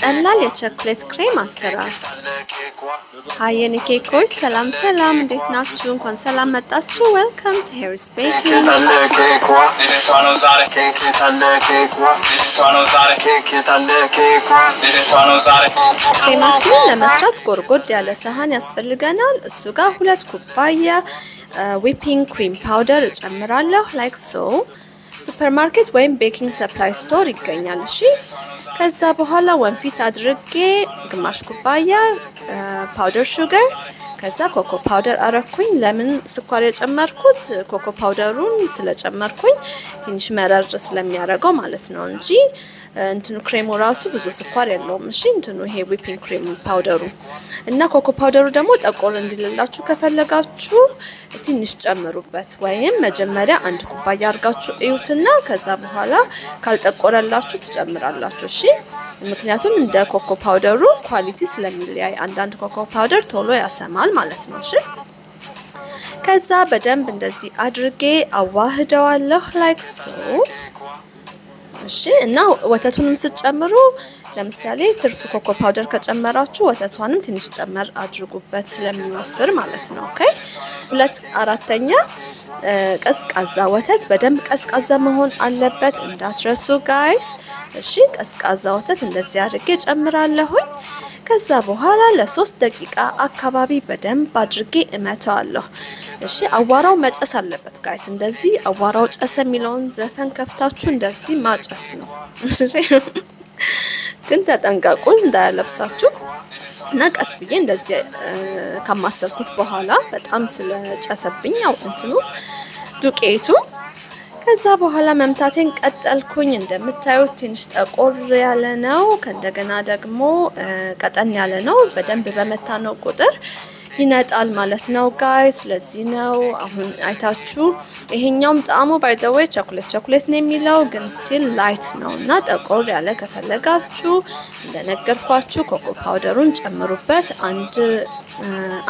ቀላል የቸኮሌት ክሬም አሰራር። Hi ኬኮች፣ ሰላም ሰላም፣ እንዴት ናችሁ? እንኳን ሰላም መጣችሁ። Welcome to Harry's Baking። ክሬማችንን ለመስራት ጎድጎድ ያለ ሰሃን ያስፈልገናል። እሱ ጋር ሁለት ኩባያ whipping cream powder እጨምራለሁ። like so ሱፐርማርኬት ወይም baking supply store ይገኛል። እሺ ከዛ በኋላ ወንፊት አድርጌ ግማሽ ኩባያ powder sugar ከዛ cocoa powder አረኩኝ። ለምን ስኳር የጨመርኩት cocoa powder ኡን ስለጨመርኩኝ ትንሽ መረር ስለሚያደርገው ማለት ነው እንጂ እንትኑ ክሬሙ ራሱ ብዙ ስኳር የለውም። እሺ እንትኑ ይሄ whipping cream powder ኡ እና cocoa powder ኡ ደግሞ ጠቆር እንዲልላችሁ ከፈለጋችሁ ትንሽ ጨምሩበት፣ ወይም መጀመሪያ አንድ ኩባያ አድርጋችሁ እዩትና ከዛ በኋላ ካልጠቆረላችሁ ትጨምራላችሁ። እሺ ምክንያቱም እንደ cocoa powder ኡ quality ስለሚለያይ አንዳንድ cocoa powder ቶሎ ያሰማል ማለት ነው። እሺ ከዛ በደንብ እንደዚህ አድርጌ አዋህደዋለሁ like so እሺ እና ወተቱንም ስትጨምሩ ለምሳሌ ትርፍ cocoa powder ከጨመራችሁ ወተቷንም ትንሽ ጨመር አድርጉበት ስለሚወፍር ማለት ነው። okay ሁለት አራተኛ ቀዝቃዛ ወተት በደንብ ቀዝቃዛ መሆን አለበት እንዳትረሱ guys። እሺ ቀዝቃዛ ወተት እንደዚህ አድርጌ ጨምራለሁኝ። ከዛ በኋላ ለሶስት ደቂቃ አካባቢ በደንብ አድርጌ እመታዋለሁ። እሺ አዋራው መጨስ አለበት guys። እንደዚህ አዋራው ጨሰ የሚለውን ዘፈን ከፍታችሁ እንደዚህ ማጨስ ነው። ግን ተጠንቀቁ እንዳያለብሳችሁ እና ቀስ ብዬ እንደዚህ ካማሰልኩት በኋላ በጣም ስለጨሰብኝ ያው እንትኑ ዱቄቱ ከዛ በኋላ መምታቴን ቀጠልኩኝ። እንደምታዩት ትንሽ ጠቆር ያለ ነው፣ ከእንደገና ደግሞ ቀጠን ያለ ነው። በደንብ በመታነው ቁጥር ይነጣል ማለት ነው guys። ስለዚህ ነው አሁን አይታችሁ። ይሄኛውም ጣዕሙ by the way ቸኮሌት ቸኮሌት ነው የሚለው ግን still light ነው እና ጠቆር ያለ ከፈለጋችሁ እንደነገርኳችሁ ኮኮ ፓውደሩን ጨምሩበት። አንድ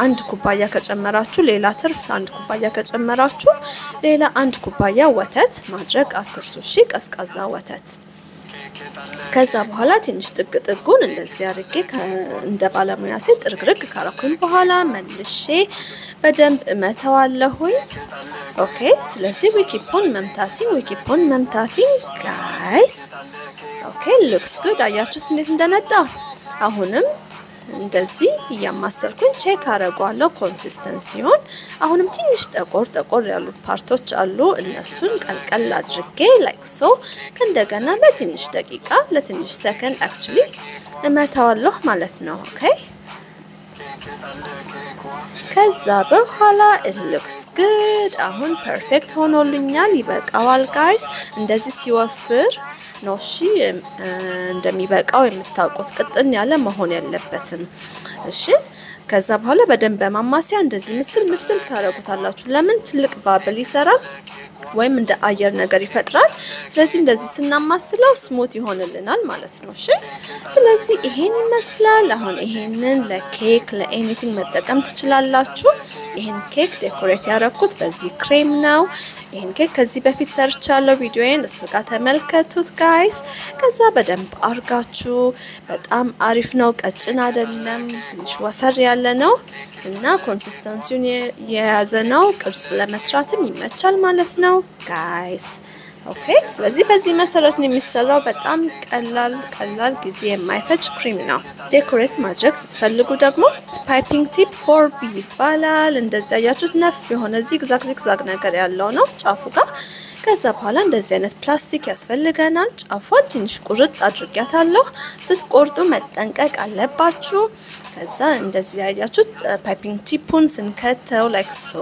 አንድ ኩባያ ከጨመራችሁ ሌላ ትርፍ አንድ ኩባያ ከጨመራችሁ ሌላ አንድ ኩባያ ወተት ማድረግ አትርሱ። እሺ ቀዝቃዛ ወተት ከዛ በኋላ ትንሽ ጥግ ጥጉን እንደዚህ አድርጌ እንደ ባለሙያ ሴት ጥርግርግ ካረኩኝ በኋላ መልሼ በደንብ እመተዋለሁኝ። ኦኬ ስለዚህ ዊኪፖን መምታቲንግ ዊኪፖን መምታቲንግ guys። okay looks good። አያችሁት እንዴት እንደነጣ። አሁንም እንደዚህ እያማሰልኩኝ check አረጓለሁ consistency ውን። አሁንም ትንሽ ጠቆር ጠቆር ያሉ part ኦች አሉ። እነሱን ቅልቅል አድርጌ like so ከእንደገና ለትንሽ ደቂቃ ለትንሽ ሰከንድ actually እመታዋለሁ ማለት ነው። okay ከዛ በኋላ looks good አሁን perfect ሆኖልኛል። ይበቃዋል guys። እንደዚህ ሲወፍር ነው እሺ እንደሚበቃው የምታውቁት። ቅጥን ያለ መሆን የለበትም። እሺ ከዛ በኋላ በደንብ በማማሰያ እንደዚህ ምስል ምስል ታደርጉታላችሁ። ለምን ትልቅ bubble ይሰራል ወይም እንደ አየር ነገር ይፈጥራል። ስለዚህ እንደዚህ ስናማስለው smooth ይሆንልናል ማለት ነው። እሺ ስለዚህ ይሄን ይመስላል። አሁን ይሄንን ለኬክ ለ anything መጠቀም ትችላላችሁ። ይሄን ኬክ decorate ያደረኩት በዚህ ክሬም ነው። ይሄን ኬክ ከዚህ በፊት ሰርቻለሁ፣ ቪዲዮዬን እሱ ጋር ተመልከቱት guys። ከዛ በደንብ አርጋችሁ በጣም አሪፍ ነው፣ ቀጭን አይደለም፣ ትንሽ ወፈር ያለ ነው እና consistency ውን የያዘ ነው። ቅርጽ ለመስራትም ይመቻል ማለት ነው guys። okay ስለዚህ በዚህ መሰረት ነው የሚሰራው። በጣም ቀላል ቀላል ጊዜ የማይፈጅ ክሬም ነው። decorate ማድረግ ስትፈልጉ ደግሞ piping tip 4B ይባላል። እንደዚህ ያያችሁት ነፍ የሆነ zigzag zigzag ነገር ያለው ነው ጫፉ ጋር። ከዛ በኋላ እንደዚህ አይነት ፕላስቲክ ያስፈልገናል። ጫፏን ትንሽ ቁርጥ አድርጊያታለሁ። ስትቆርጡ መጠንቀቅ አለባችሁ። ከዛ እንደዚህ ያያችሁት piping tip ኡን ስንከተው like so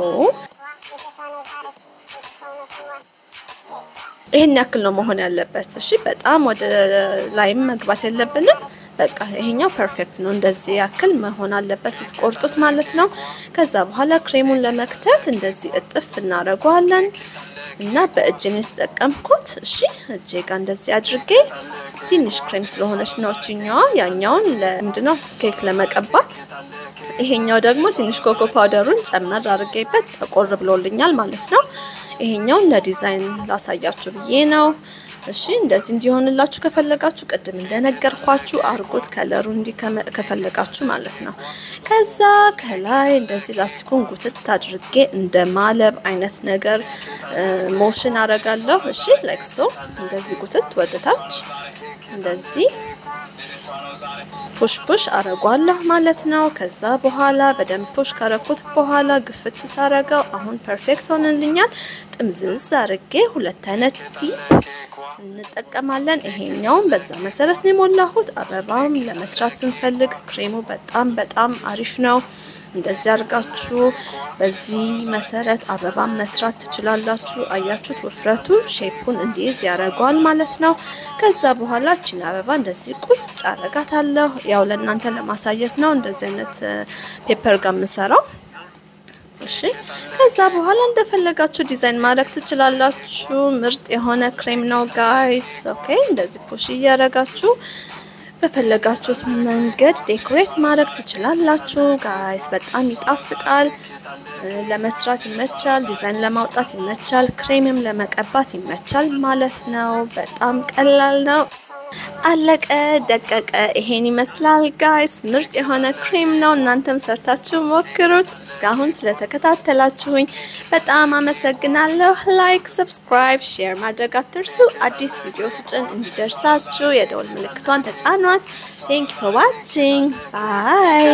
ይሄን ያክል ነው መሆን ያለበት። እሺ በጣም ወደ ላይም መግባት የለብንም። በቃ ይሄኛው perfect ነው። እንደዚህ ያክል መሆን አለበት ስትቆርጡት ማለት ነው። ከዛ በኋላ ክሬሙን ለመክተት እንደዚህ እጥፍ እናደርገዋለን እና በእጅ ነው የተጠቀምኩት። እሺ እጄ ጋር እንደዚህ አድርጌ ትንሽ ክሬም ስለሆነች ነው እችኛዋ። ያኛውን ለምንድነው ኬክ ለመቀባት ይሄኛው ደግሞ ትንሽ cocoa powder ኡን ጨመር አድርጌበት ጠቆር ብሎልኛል ማለት ነው። ይሄኛውን ለዲዛይን ላሳያችሁ ብዬ ነው። እሺ እንደዚህ እንዲሆንላችሁ ከፈለጋችሁ ቅድም እንደነገርኳችሁ አርጎት color ኡ እንዲህ ከፈለጋችሁ ማለት ነው። ከዛ ከላይ እንደዚህ ላስቲኩን ጉትት አድርጌ እንደ ማለብ አይነት ነገር motion አረጋለሁ። እሺ like so እንደዚህ ጉትት ወደታች እንደዚህ push push አረጓለሁ ማለት ነው። ከዛ በኋላ በደንብ push ካረኩት በኋላ ግፍት ሳረገው አሁን perfect ሆኖልኛል። ጥምዝዝ አርጌ ሁለት አይነት tip እንጠቀማለን። ይሄኛውም በዛ መሰረት ነው የሞላሁት። አበባም ለመስራት ስንፈልግ ክሬሙ በጣም በጣም አሪፍ ነው። እንደዚህ አድርጋችሁ በዚህ መሰረት አበባም መስራት ትችላላችሁ። አያችሁት? ውፍረቱ shape ኡን እንዲይዝ ያደርገዋል ማለት ነው። ከዛ በኋላ እችን አበባ እንደዚህ ቁጭ አረጋታለሁ። ያው ለእናንተ ለማሳየት ነው እንደዚህ አይነት paper ጋር የምሰራው። እሺ ከዛ በኋላ እንደፈለጋችሁ ዲዛይን ማድረግ ትችላላችሁ። ምርጥ የሆነ ክሬም ነው guys። okay እንደዚህ push እያረጋችሁ በፈለጋችሁት መንገድ decorate ማድረግ ትችላላችሁ guys። በጣም ይጣፍጣል፣ ለመስራት ይመቻል፣ ዲዛይን ለማውጣት ይመቻል፣ ክሬምም ለመቀባት ይመቻል ማለት ነው። በጣም ቀላል ነው። አለቀ ደቀቀ። ይሄን ይመስላል guys። ምርጥ የሆነ ክሬም ነው። እናንተም ሰርታችሁ ሞክሩት። እስካሁን ስለተከታተላችሁኝ በጣም አመሰግናለሁ። like፣ subscribe፣ share ማድረግ አትርሱ። አዲስ ቪዲዮ ስጭን እንዲደርሳችሁ የደወል ምልክቷን ተጫኗት። thank for watching bye